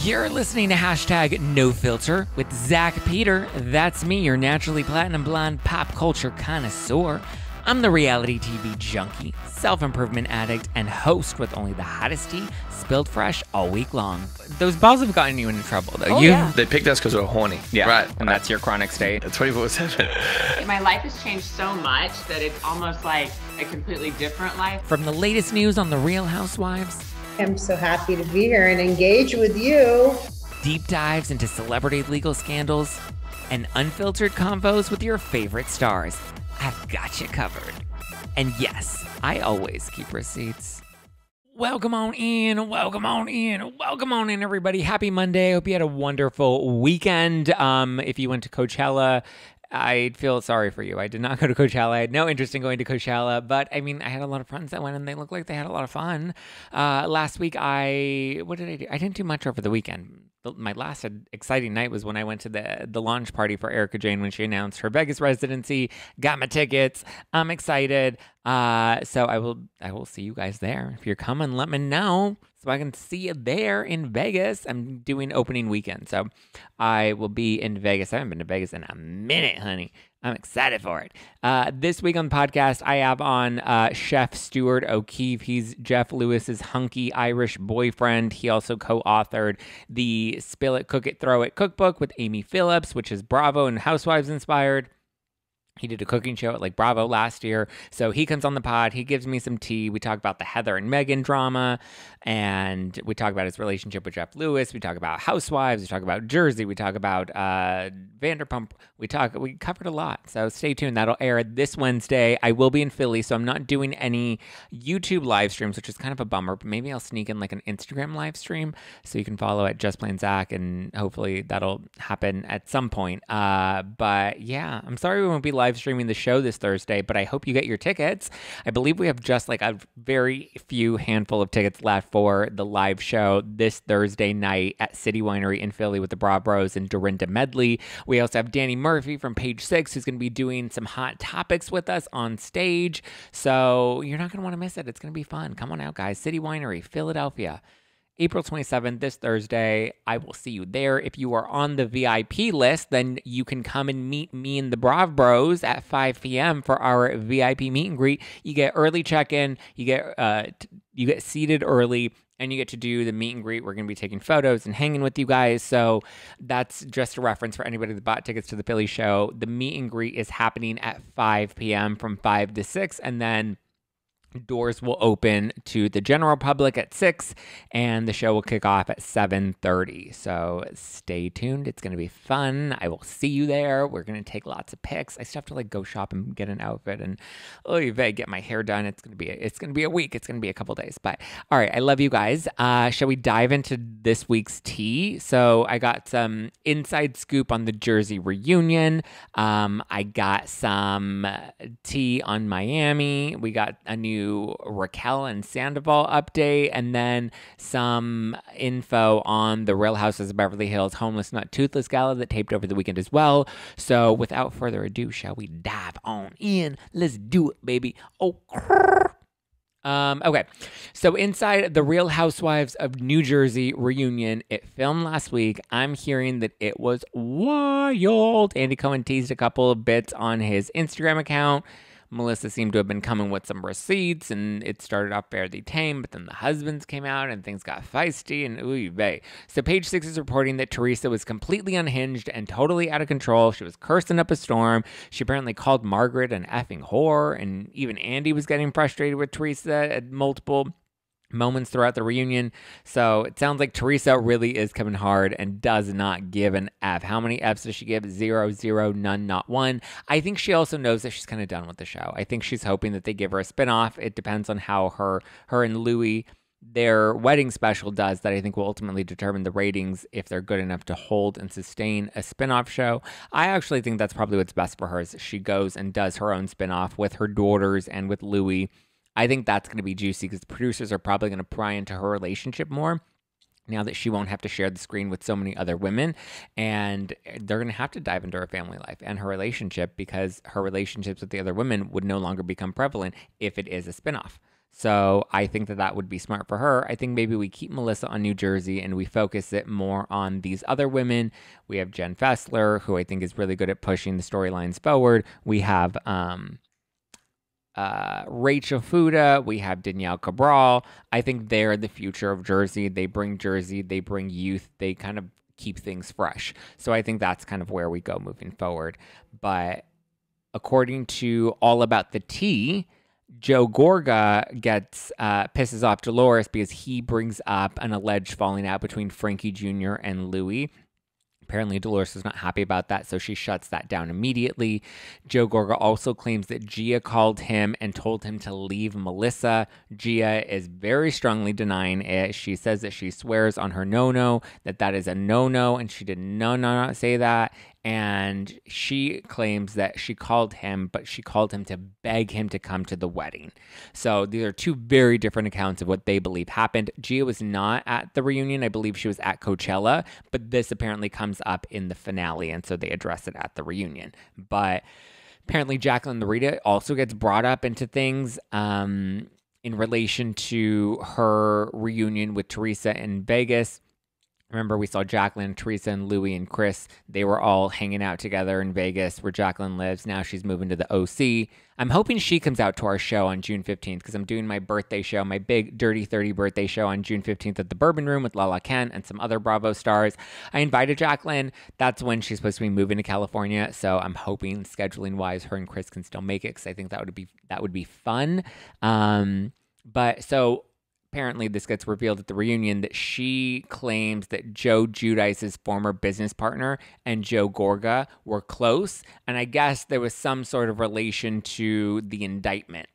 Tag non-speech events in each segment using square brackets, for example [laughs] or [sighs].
You're listening to hashtag no filter with Zack Peter. That's me, your naturally platinum blonde pop culture connoisseur. I'm the reality TV junkie, self improvement addict, and host with only the hottest tea spilled fresh all week long. Those balls have gotten you into trouble, though. Oh, you yeah. They picked us because we're horny. yeah, Right. and that's your chronic state. 24 7. [laughs] My life has changed so much that it's almost like a completely different life. From the latest news on the Real Housewives, I'm so happy to be here and engage with you. deep dives into celebrity legal scandals, and unfiltered convos with your favorite stars. I've got you covered. And yes, I always keep receipts. Welcome on in, welcome on in, welcome on in, everybody. Happy Monday. Hope you had a wonderful weekend. Um, if you went to Coachella, I feel sorry for you. I did not go to Coachella. I had no interest in going to Coachella, but I mean, I had a lot of friends that went and they looked like they had a lot of fun. Uh, last week, I what did I do? I didn't do much over the weekend. My last exciting night was when I went to the the launch party for Erika Jayne when she announced her Vegas residency. Got my tickets. I'm excited. Uh, so I will I will see you guys there. If you're coming, let me know so I can see you there in Vegas. I'm doing opening weekend, so I will be in Vegas. I haven't been to Vegas in a minute, honey. I'm excited for it. Uh, this week on the podcast, I have on uh, Chef Stuart O'Keeffe. He's Jeff Lewis's hunky Irish boyfriend. He also co-authored the Spill It, Cook It, Throw It cookbook with Amy Phillips, which is Bravo and Housewives inspired. He did a cooking show at like Bravo last year. So he comes on the pod. He gives me some tea. We talk about the Heather and Megan drama. And we talk about his relationship with Jeff Lewis. We talk about Housewives. We talk about Jersey. We talk about uh, Vanderpump. We talk. We covered a lot. So stay tuned. That'll air this Wednesday. I will be in Philly, so I'm not doing any YouTube live streams, which is kind of a bummer. But maybe I'll sneak in like an Instagram live stream, so you can follow at Just Plain Zack, and hopefully that'll happen at some point. Uh, but yeah, I'm sorry we won't be live streaming the show this Thursday, but I hope you get your tickets. I believe we have just like a very few handful of tickets left for the live show this Thursday night at City Winery in Philly with the Brav Bros and Dorinda Medley. We also have Danny Murphy from Page Six who's going to be doing some hot topics with us on stage. So you're not going to want to miss it. It's going to be fun. Come on out, guys. City Winery, Philadelphia. April 27th, this Thursday. I will see you there. If you are on the VIP list, then you can come and meet me and the Brav Bros at 5 p.m. for our VIP meet and greet. You get early check-in. You get uh, you get seated early. And you get to do the meet and greet. We're going to be taking photos and hanging with you guys. So that's just a reference for anybody that bought tickets to the Philly show. The meet and greet is happening at 5 p.m. from 5 to 6. And then doors will open to the general public at 6 and the show will kick off at 7.30 so stay tuned. It's going to be fun. I will see you there. We're going to take lots of pics. I still have to like go shop and get an outfit and oh get my hair done. It's going to be a, it's going to be a week. It's going to be a couple days. But all right. I love you guys. Uh shall we dive into this week's tea? So i got some inside scoop on the jersey reunion. Um i got some tea on miami. We got a new Raquel and Sandoval update, and then some info on the Real Houses of Beverly Hills Homeless Not Toothless Gala that taped over the weekend as well. So, without further ado, shall we dive on in? Let's do it, baby. Oh, um, okay, so inside the Real Housewives of New Jersey reunion, it filmed last week. I'm hearing that it was wild. Andy Cohen teased a couple of bits on his Instagram account. Melissa seemed to have been coming with some receipts, and it started off fairly tame, but then the husbands came out and things got feisty and ooh vey. So page six is reporting that Teresa was completely unhinged and totally out of control. She was cursing up a storm. She apparently called Margaret an effing whore, and even Andy was getting frustrated with Teresa at multiple moments throughout the reunion. So it sounds like Teresa really is coming hard and does not give an F. How many Fs does she give? Zero, zero, none, not one. I think she also knows that she's kind of done with the show. I think she's hoping that they give her a spinoff. It depends on how her her and Louis their wedding special does that I think will ultimately determine the ratings if they're good enough to hold and sustain a spin-off show. I actually think that's probably what's best for her is she goes and does her own spin-off with her daughters and with Louis I think that's going to be juicy because the producers are probably going to pry into her relationship more now that she won't have to share the screen with so many other women and they're going to have to dive into her family life and her relationship because her relationships with the other women would no longer become prevalent if it is a spinoff. So I think that that would be smart for her. I think maybe we keep Melissa on New Jersey and we focus it more on these other women. We have Jen Fessler, who I think is really good at pushing the storylines forward. We have um, uh, Rachel Fuda. We have Danielle Cabral. I think they're the future of Jersey. They bring Jersey, they bring youth, they kind of keep things fresh. So I think that's kind of where we go moving forward. But according to All About the Tea, Joe Gorga gets uh, pisses off Dolores because he brings up an alleged falling out between Frankie Jr. and Louis. Apparently, Dolores is not happy about that, so she shuts that down immediately. Joe Gorga also claims that Gia called him and told him to leave Melissa. Gia is very strongly denying it. She says that she swears on her no no that that is a no no, and she did no no not say that and she claims that she called him, but she called him to beg him to come to the wedding. So these are two very different accounts of what they believe happened. Gia was not at the reunion. I believe she was at Coachella, but this apparently comes up in the finale, and so they address it at the reunion. But apparently, Jacqueline Laurita also gets brought up into things. Um, in relation to her reunion with Teresa in Vegas. Remember, we saw Jacqueline, Teresa, and Louie and Chris. They were all hanging out together in Vegas where Jacqueline lives. Now she's moving to the OC. I'm hoping she comes out to our show on June 15th because I'm doing my birthday show, my big Dirty 30 birthday show on June 15th at the Bourbon Room with Lala Kent and some other Bravo stars. I invited Jacqueline. That's when she's supposed to be moving to California. So I'm hoping scheduling wise, her and Chris can still make it because I think that would be that would be fun. Um, but so apparently this gets revealed at the reunion that she claims that Joe Giudice's former business partner and Joe Gorga were close. And I guess there was some sort of relation to the indictment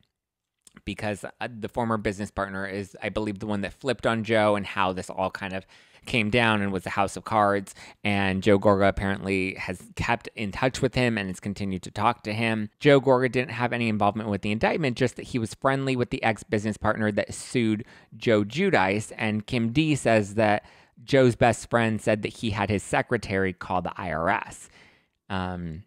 because uh, the former business partner is, I believe, the one that flipped on Joe and how this all kind of came down and was a house of cards. And Joe Gorga apparently has kept in touch with him and has continued to talk to him. Joe Gorga didn't have any involvement with the indictment, just that he was friendly with the ex business partner that sued Joe Giudice. And Kim D says that Joe's best friend said that he had his secretary call the IRS. Um,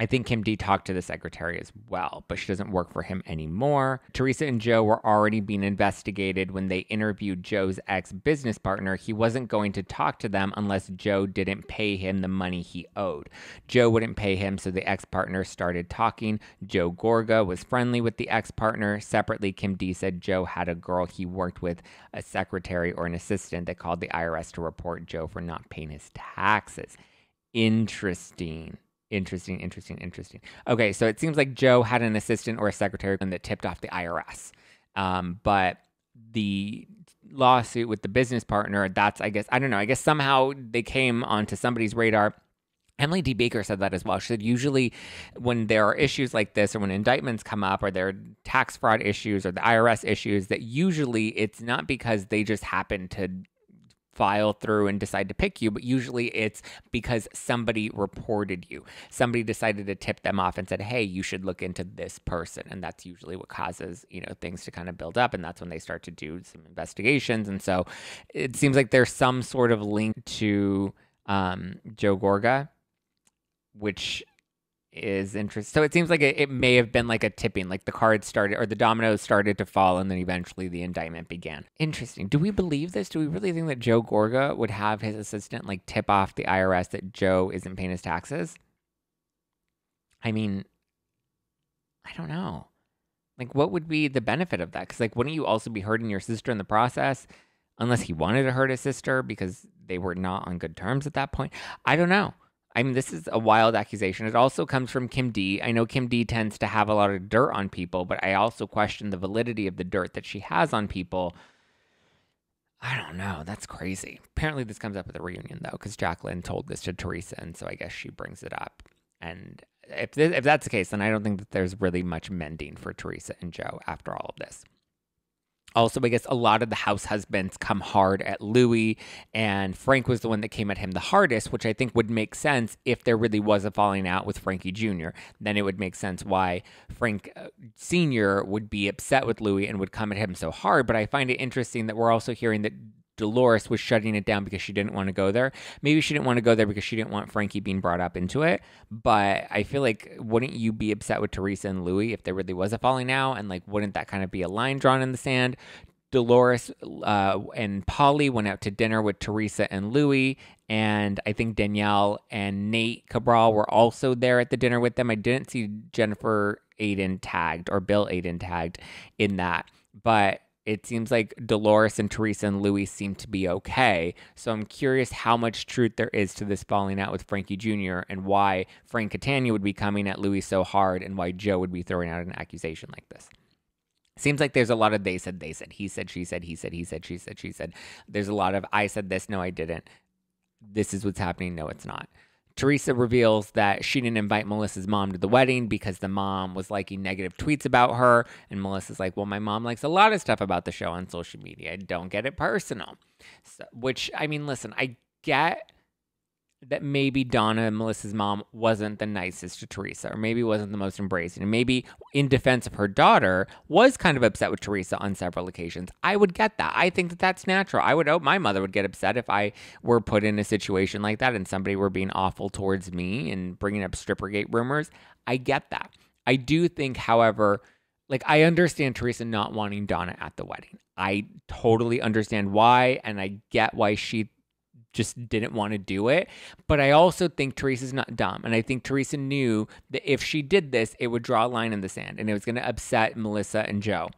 I think Kim D talked to the secretary as well, but she doesn't work for him anymore. Teresa and Joe were already being investigated when they interviewed Joe's ex business partner. He wasn't going to talk to them unless Joe didn't pay him the money he owed. Joe wouldn't pay him, so the ex partner started talking. Joe Gorga was friendly with the ex partner. Separately, Kim D said Joe had a girl he worked with, a secretary or an assistant, that called the IRS to report Joe for not paying his taxes. Interesting. Interesting, interesting, interesting. Okay, so it seems like Joe had an assistant or a secretary that tipped off the IRS. Um, but the lawsuit with the business partner, that's, I guess, I don't know, I guess somehow they came onto somebody's radar. Emily D. Baker said that as well. She said usually when there are issues like this or when indictments come up or there are tax fraud issues or the IRS issues, that usually it's not because they just happen to file through and decide to pick you, but usually it's because somebody reported you. Somebody decided to tip them off and said, "Hey, you should look into this person." And that's usually what causes, you know, things to kind of build up and that's when they start to do some investigations. And so it seems like there's some sort of link to um, Joe Gorga which is interesting. So it seems like it, it, may have been like a tipping, like the cards started or the dominoes started to fall and then eventually the indictment began. Interesting. Do we believe this? Do we really think that Joe Gorga would have his assistant like tip off the IRS that Joe isn't paying his taxes? I mean, I don't know. Like, what would be the benefit of that? Because, like, wouldn't you also be hurting your sister in the process? Unless he wanted to hurt his sister because they were not on good terms at that point. I don't know. I mean, this is a wild accusation. It also comes from Kim D. I know Kim D tends to have a lot of dirt on people, but I also question the validity of the dirt that she has on people. I don't know. That's crazy. Apparently, this comes up at the reunion, though, because Jacqueline told this to Teresa, and so I guess she brings it up. And if, if that's the case, then I don't think that there's really much mending for Teresa and Joe after all of this. Also, I guess a lot of the house husbands come hard at Louis, and Frank was the one that came at him the hardest, which I think would make sense if there really was a falling out with Frankie Jr. Then it would make sense why Frank uh, Sr. would be upset with Louis and would come at him so hard. But I find it interesting that we're also hearing that Dolores was shutting it down because she didn't want to go there. Maybe she didn't want to go there because she didn't want Frankie being brought up into it. But I feel like wouldn't you be upset with Teresa and Louis if there really was a falling out? And like, wouldn't that kind of be a line drawn in the sand? Dolores uh, and Polly went out to dinner with Teresa and Louis, and I think Danielle and Nate Cabral were also there at the dinner with them. I didn't see Jennifer Aydin tagged or Bill Aydin tagged in that, but it seems like Dolores and Teresa and Louis seem to be okay. So I'm curious how much truth there is to this falling out with Frankie Jr. and why Frank Catania would be coming at Louis so hard and why Joe would be throwing out an accusation like this. Seems like there's a lot of they said, they said, he said, she said, he said, he said, she said, she said. There's a lot of I said this, no, I didn't. This is what's happening, no, it's not. Teresa reveals that she didn't invite Melissa's mom to the wedding because the mom was liking negative tweets about her. And Melissa's like, Well, my mom likes a lot of stuff about the show on social media. Don't get it personal. So, which, I mean, listen, I get that maybe Donna and Melissa's mom wasn't the nicest to Teresa, or maybe wasn't the most embracing, and maybe in defense of her daughter, was kind of upset with Teresa on several occasions. I would get that. I think that that's natural. I would hope my mother would get upset if I were put in a situation like that and somebody were being awful towards me and bringing up strippergate rumors. I get that. I do think, however, like I understand Teresa not wanting Donna at the wedding. I totally understand why, and I get why she just didn't want to do it. But I also think Teresa's not dumb. And I think Teresa knew that if she did this, it would draw a line in the sand and it was going to upset Melissa and Joe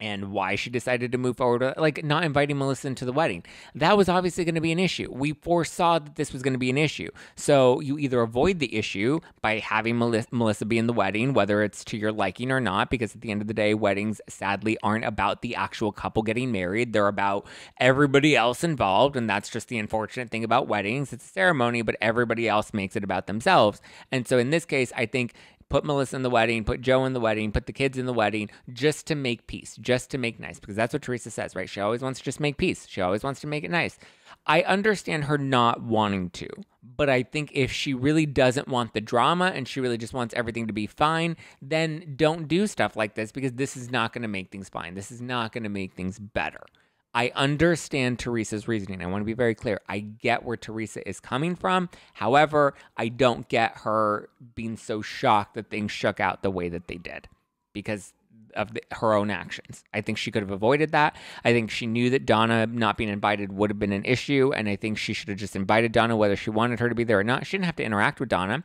and why she decided to move forward, uh, like not inviting Melissa into the wedding. That was obviously going to be an issue. We foresaw that this was going to be an issue. So you either avoid the issue by having Melissa be in the wedding, whether it's to your liking or not, because at the end of the day, weddings sadly aren't about the actual couple getting married. They're about everybody else involved. And that's just the unfortunate thing about weddings. It's a ceremony, but everybody else makes it about themselves. And so in this case, I think put Melissa in the wedding, put Joe in the wedding, put the kids in the wedding just to make peace, just to make nice. Because that's what Teresa says, right? She always wants to just make peace. She always wants to make it nice. I understand her not wanting to, but I think if she really doesn't want the drama and she really just wants everything to be fine, then don't do stuff like this because this is not going to make things fine. This is not going to make things better. I understand Teresa's reasoning. I want to be very clear. I get where Teresa is coming from. However, I don't get her being so shocked that things shook out the way that they did because of the, her own actions. I think she could have avoided that. I think she knew that Donna not being invited would have been an issue. And I think she should have just invited Donna, whether she wanted her to be there or not. She didn't have to interact with Donna.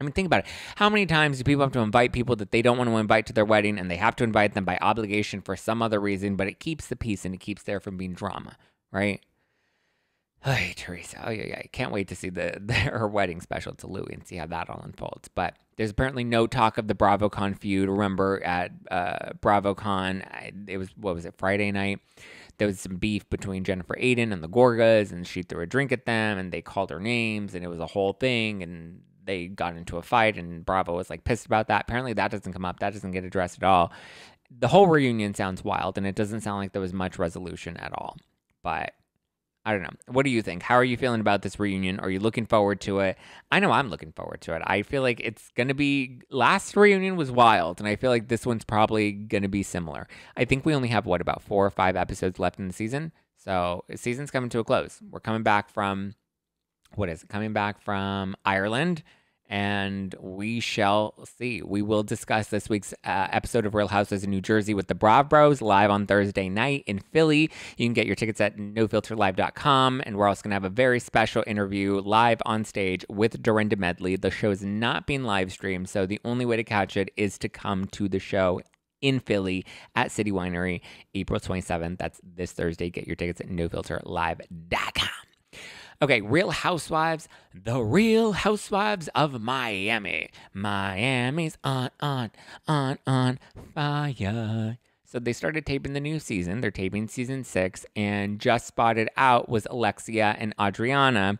I mean, think about it. How many times do people have to invite people that they don't want to invite to their wedding and they have to invite them by obligation for some other reason, but it keeps the peace and it keeps there from being drama, right? [sighs] Hey, Teresa. Oh, yeah, yeah. I can't wait to see the, [laughs] the, her wedding special to Louis and see how that all unfolds. But there's apparently no talk of the BravoCon feud. Remember at uh, BravoCon, it was, what was it, Friday night? There was some beef between Jennifer Aydin and the Gorgas, and she threw a drink at them, and they called her names, and it was a whole thing. And they got into a fight and Bravo was like pissed about that. Apparently that doesn't come up. That doesn't get addressed at all. The whole reunion sounds wild and it doesn't sound like there was much resolution at all. But I don't know. What do you think? How are you feeling about this reunion? Are you looking forward to it? I know I'm looking forward to it. I feel like it's going to be last reunion was wild and I feel like this one's probably going to be similar. I think we only have what about 4 or 5 episodes left in the season. So, the season's coming to a close. We're coming back from what is it? Coming back from Ireland and we shall see. We will discuss this week's uh, episode of Real Houses in New Jersey with the Brav Bros live on Thursday night in Philly. You can get your tickets at nofilterlive.com, and we're also going to have a very special interview live on stage with Dorinda Medley. The show is not being live streamed, so the only way to catch it is to come to the show in Philly at City Winery, April 27th. That's this Thursday. Get your tickets at nofilterlive.com. Okay, Real Housewives, the Real Housewives of Miami. Miami's on, on, on, on fire. So they started taping the new season. They're taping season six, and just spotted out was Alexia and Adriana.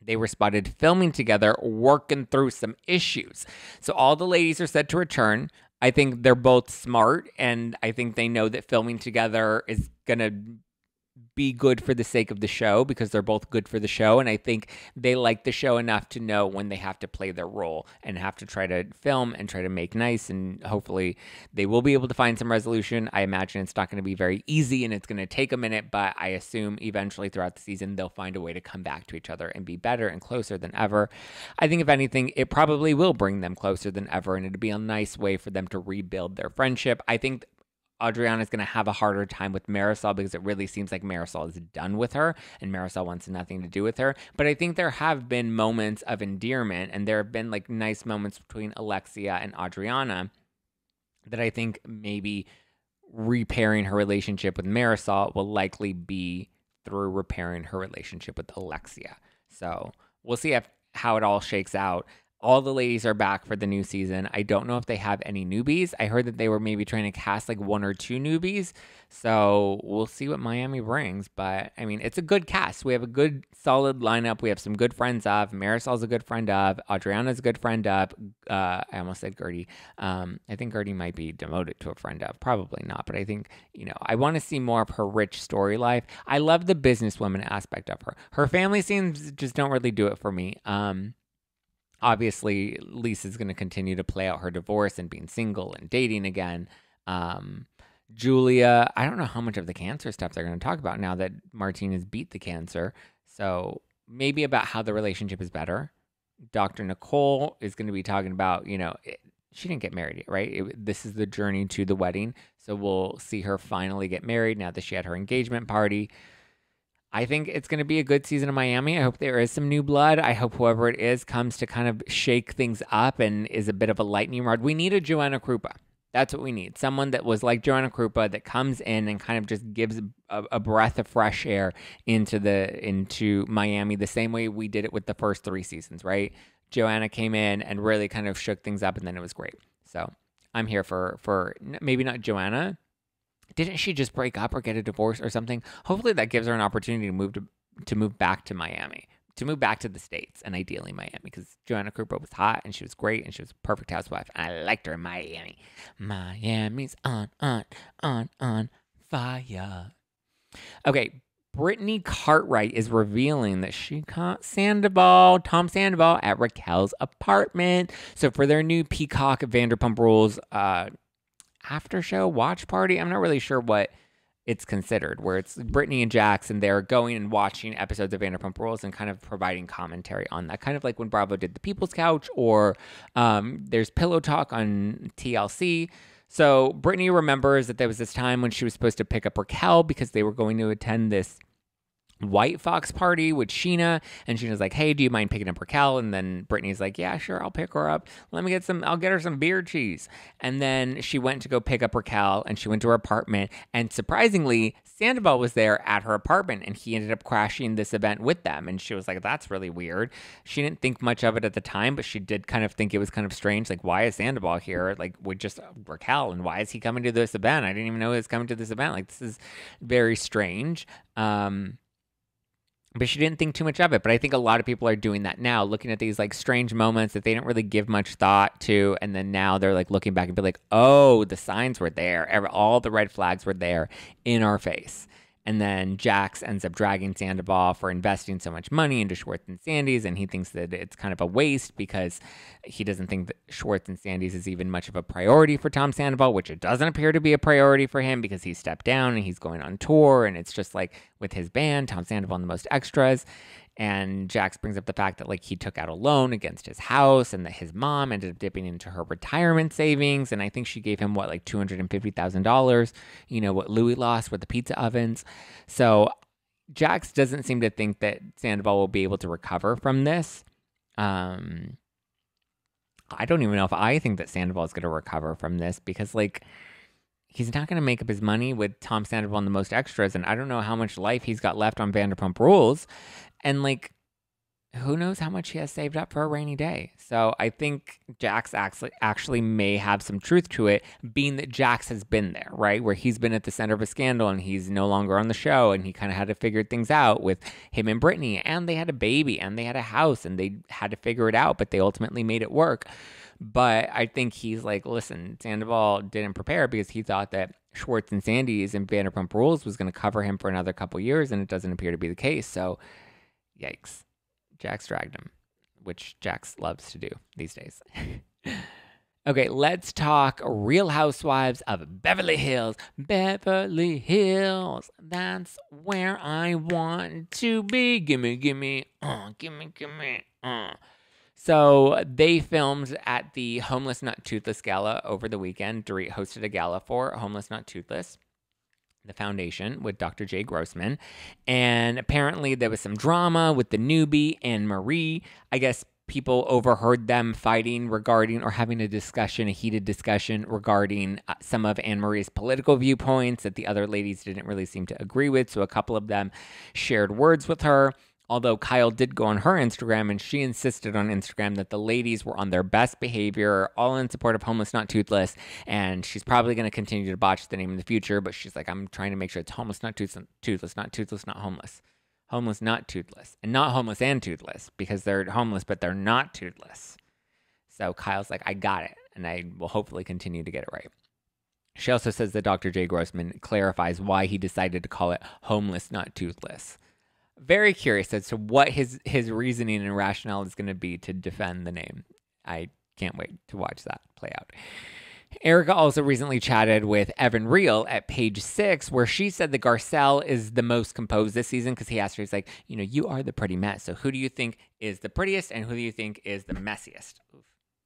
They were spotted filming together, working through some issues. So all the ladies are said to return. I think they're both smart, and I think they know that filming together is going to be good for the sake of the show because they're both good for the show. And I think they like the show enough to know when they have to play their role and have to try to film and try to make nice. And hopefully they will be able to find some resolution. I imagine it's not going to be very easy and it's going to take a minute, but I assume eventually throughout the season they'll find a way to come back to each other and be better and closer than ever. I think, if anything, it probably will bring them closer than ever and it'll be a nice way for them to rebuild their friendship. I think Adriana is going to have a harder time with Marisol because it really seems like Marisol is done with her and Marisol wants nothing to do with her. But I think there have been moments of endearment and there have been like nice moments between Alexia and Adriana that I think maybe repairing her relationship with Marisol will likely be through repairing her relationship with Alexia. So we'll see if, how it all shakes out all the ladies are back for the new season. I don't know if they have any newbies. I heard that they were maybe trying to cast like one or two newbies. So we'll see what Miami brings. But I mean, it's a good cast. We have a good, solid lineup. We have some good friends of. Marisol's a good friend of. Adriana's a good friend of. Uh, I almost said Guerdy. Um, I think Guerdy might be demoted to a friend of. Probably not. But I think, you know, I want to see more of her rich story life. I love the businesswoman aspect of her. Her family scenes just don't really do it for me. Um, obviously Lisa's going to continue to play out her divorce and being single and dating again. Um, Julia, I don't know how much of the cancer stuff they're going to talk about now that Martina's beat the cancer. So maybe about how the relationship is better. Dr. Nicole is going to be talking about, you know, it, she didn't get married yet, right? It, this is the journey to the wedding. So we'll see her finally get married now that she had her engagement party. I think it's going to be a good season in Miami. I hope there is some new blood. I hope whoever it is comes to kind of shake things up and is a bit of a lightning rod. We need a Joanna Krupa. That's what we need. Someone that was like Joanna Krupa that comes in and kind of just gives a, a, breath of fresh air into the into Miami the same way we did it with the first three seasons, right? Joanna came in and really kind of shook things up and then it was great. So I'm here for for maybe not Joanna, didn't she just break up or get a divorce or something? Hopefully that gives her an opportunity to move to to move back to Miami, to move back to the states, and ideally Miami, because Joanna Krupa was hot and she was great and she was a perfect housewife, I liked her in Miami. Miami's on, on, on, on fire. Okay, Brittany Cartwright is revealing that she caught Sandoval, Tom Sandoval, at Raquel's apartment. So for their new Peacock Vanderpump Rules uh, after show watch party. I'm not really sure what it's considered, where it's Brittany and Jackson, they're going and watching episodes of Vanderpump Rules and kind of providing commentary on that. Kind of like when Bravo did the People's Couch, or um, there's Pillow Talk on TLC. So Brittany remembers that there was this time when she was supposed to pick up Raquel because they were going to attend this White Fox party with Scheana, and Scheana's like, "Hey, do you mind picking up Raquel?" And then Brittany's like, "Yeah, sure, I'll pick her up. Let me get some. I'll get her some beer cheese." And then she went to go pick up Raquel, and she went to her apartment, and surprisingly, Sandoval was there at her apartment, and he ended up crashing this event with them. And she was like, "That's really weird." She didn't think much of it at the time, but she did kind of think it was kind of strange. Like, why is Sandoval here? Like, with just Raquel, and why is he coming to this event? I didn't even know he was coming to this event. Like, this is very strange. Um, but she didn't think too much of it. But I think a lot of people are doing that now, looking at these like strange moments that they didn't really give much thought to. And then now they're like looking back and be like, oh, the signs were there. All the red flags were there in our face. And then Jax ends up dragging Sandoval for investing so much money into Schwartz and Sandy's, and he thinks that it's kind of a waste because he doesn't think that Schwartz and Sandy's is even much of a priority for Tom Sandoval, which it doesn't appear to be a priority for him because he stepped down and he's going on tour, and it's just like with his band, Tom Sandoval and the Most Extras. And Jax brings up the fact that like he took out a loan against his house and that his mom ended up dipping into her retirement savings. And I think she gave him what, like $250,000, you know, what Louis lost with the pizza ovens. So Jax doesn't seem to think that Sandoval will be able to recover from this. Um, I don't even know if I think that Sandoval is going to recover from this because, like, he's not going to make up his money with Tom Sandoval and the most extras. And I don't know how much life he's got left on Vanderpump Rules. And like, who knows how much he has saved up for a rainy day. So I think Jax actually actually may have some truth to it, being that Jax has been there, right? Where he's been at the center of a scandal and he's no longer on the show and he kind of had to figure things out with him and Brittany. And they had a baby and they had a house and they had to figure it out, but they ultimately made it work. But I think he's like, listen, Sandoval didn't prepare because he thought that Schwartz and Sandy's and Vanderpump Rules was going to cover him for another couple years, and it doesn't appear to be the case. So, yikes. Jax dragged him, which Jax loves to do these days. [laughs] Okay, let's talk Real Housewives of Beverly Hills. Beverly Hills, that's where I want to be. Gimme, gimme, uh, gimme, gimme, uh. So they filmed at the Homeless Not Toothless Gala over the weekend. Dorit hosted a gala for Homeless Not Toothless the foundation with Dr. Jay Grossman. And apparently there was some drama with the newbie and Marie. I guess people overheard them fighting regarding or having a discussion, a heated discussion regarding uh, some of Annemarie's political viewpoints that the other ladies didn't really seem to agree with. So a couple of them shared words with her. Although Kyle did go on her Instagram and she insisted on Instagram that the ladies were on their best behavior, all in support of Homeless Not Toothless. And she's probably going to continue to botch the name in the future, but she's like, I'm trying to make sure it's Homeless Not Toothless, not Toothless, not Homeless homeless, not toothless, and not homeless and toothless because they're homeless, but they're not toothless. So Kyle's like, I got it, and I will hopefully continue to get it right. She also says that Dr. Jay Grossman clarifies why he decided to call it homeless, not toothless. Very curious as to what his his reasoning and rationale is going to be to defend the name. I can't wait to watch that play out. Erika also recently chatted with Evan Real at page six, where she said that Garcelle is the most composed this season because he asked her, he's like, you know, you are the pretty mess. So who do you think is the prettiest and who do you think is the messiest? Oof,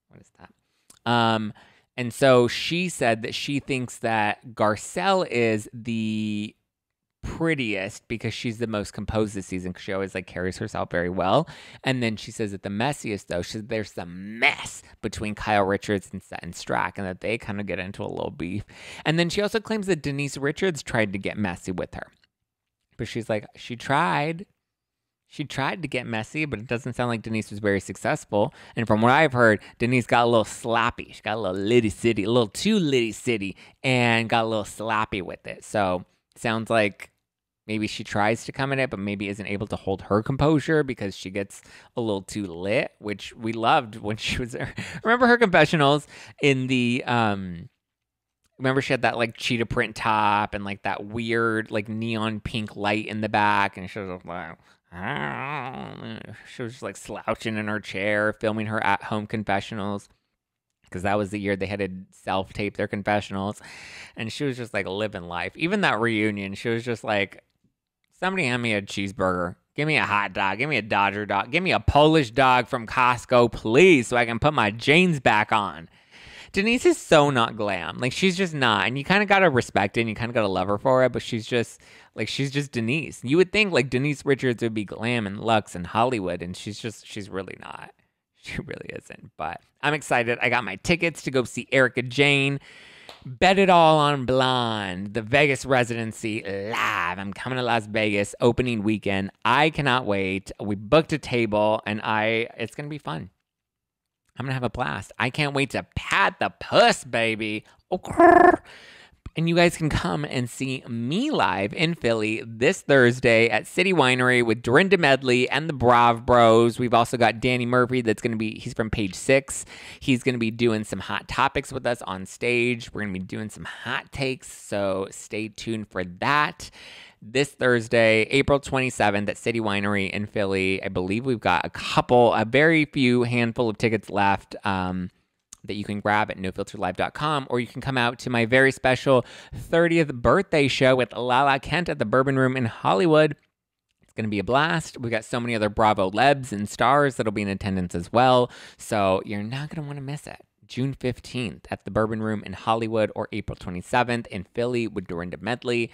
what is that? Um, and so she said that she thinks that Garcelle is the prettiest because she's the most composed this season because she always like carries herself very well. And then she says that the messiest though, she there's some mess between Kyle Richards and Sutton Stracke and that they kind of get into a little beef. And then she also claims that Denise Richards tried to get messy with her. But she's like, she tried. She tried to get messy, but it doesn't sound like Denise was very successful. And from what I've heard, Denise got a little sloppy. She got a little litty city, a little too litty city, and got a little sloppy with it. So sounds like maybe she tries to come in it, but maybe isn't able to hold her composure because she gets a little too lit, which we loved when [laughs] she was there. Remember her confessionals in the um remember she had that like cheetah print top and like that weird like neon pink light in the back and she was like she was just like slouching in her chair filming her at home confessionals because that was the year they had to self tape their confessionals. And she was just like living life. Even that reunion, she was just like, somebody hand me a cheeseburger. Give me a hot dog. Give me a Dodger dog. Give me a Polish dog from Costco, please, so I can put my jeans back on. Denise is so not glam. Like she's just not. And you kind of got to respect it and you kind of got to love her for it, but she's just like she's just Denise. You would think like Denise Richards would be glam and Lux and Hollywood and she's just she's really not. [laughs] She really isn't. But I'm excited. I got my tickets to go see Erika Jayne. Bet it all on Blonde, the Vegas residency live. I'm coming to Las Vegas opening weekend. I cannot wait. We booked a table and I it's going to be fun. I'm going to have a blast. I can't wait to pat the puss, baby. Oh, okay and you guys can come and see me live in Philly this Thursday at City Winery with Dorinda Medley and the Brav Bros. We've also got Danny Murphy that's going to be, he's from page six. He's going to be doing some hot topics with us on stage. We're going to be doing some hot takes, so stay tuned for that. This Thursday, April 27th at City Winery in Philly. I believe we've got a couple, a very few handful of tickets left. Um, that you can grab at nofilterlive.com, or you can come out to my very special 30th birthday show with Lala Kent at the Bourbon Room in Hollywood. It's going to be a blast. We've got so many other Bravo Lebs and stars that'll be in attendance as well. So you're not going to want to miss it. June 15th at the Bourbon Room in Hollywood, or April 27th in Philly with Dorinda Medley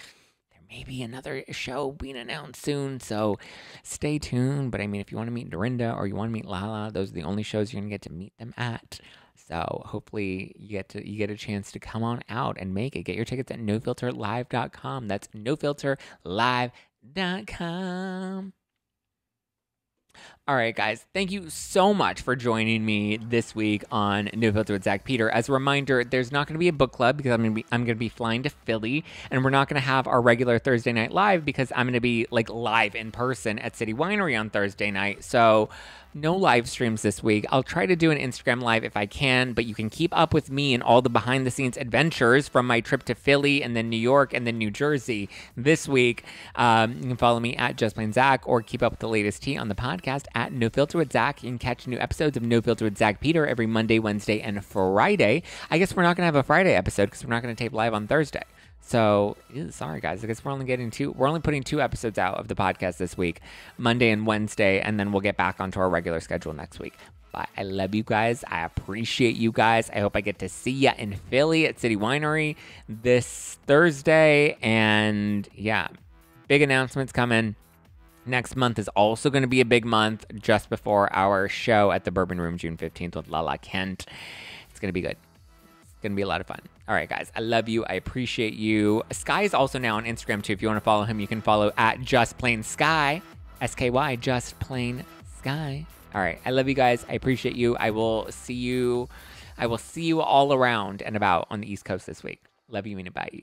maybe another show being announced soon. So stay tuned. But I mean, if you want to meet Dorinda or you want to meet Lala, those are the only shows you're going to get to meet them at. So hopefully you get to you get a chance to come on out and make it. Get your tickets at nofilterlive.com. That's nofilterlive.com. All right, guys, thank you so much for joining me this week on No Filter with Zack Peter. As a reminder, there's not going to be a book club because I'm going to be I'm going to be flying to Philly, and we're not going to have our regular Thursday night live because I'm going to be like live in person at City Winery on Thursday night. So no live streams this week. I'll try to do an Instagram live if I can, but you can keep up with me and all the behind the scenes adventures from my trip to Philly and then New York and then New Jersey this week. Um, you can follow me at Just Plain Zack or keep up with the latest tea on the podcast at No Filter with Zack. You can catch new episodes of No Filter with Zack Peter every Monday, Wednesday, and Friday. I guess we're not going to have a Friday episode because we're not going to tape live on Thursday. So ew, sorry guys, I guess we're only getting two. We're only putting two episodes out of the podcast this week, Monday and Wednesday, and then we'll get back onto our regular schedule next week. But I love you guys. I appreciate you guys. I hope I get to see you in Philly at City Winery this Thursday. And yeah, big announcements coming. Next month is also going to be a big month just before our show at the Bourbon Room June 15th with Lala Kent. It's going to be good. To be a lot of fun. All right, guys, I love you. I appreciate you. Sky is also now on Instagram too. If you want to follow him, you can follow at Just Plain Sky, S K Y, Just Plain Sky. All right, I love you guys. I appreciate you. I will see you. I will see you all around and about on the East Coast this week. Love you and bye.